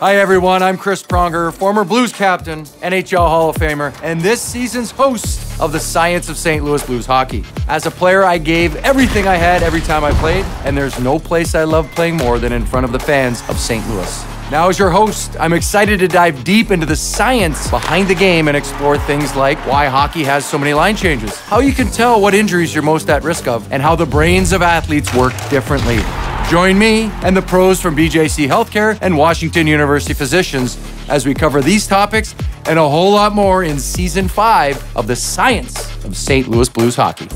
Hi, everyone. I'm Chris Pronger, former Blues captain, NHL Hall of Famer, and this season's host of the Science of St. Louis Blues Hockey. As a player, I gave everything I had every time I played, and there's no place I love playing more than in front of the fans of St. Louis. Now, as your host, I'm excited to dive deep into the science behind the game and explore things like why hockey has so many line changes, how you can tell what injuries you're most at risk of, and how the brains of athletes work differently. Join me and the pros from BJC Healthcare and Washington University Physicians as we cover these topics and a whole lot more in season five of the science of St. Louis Blues hockey.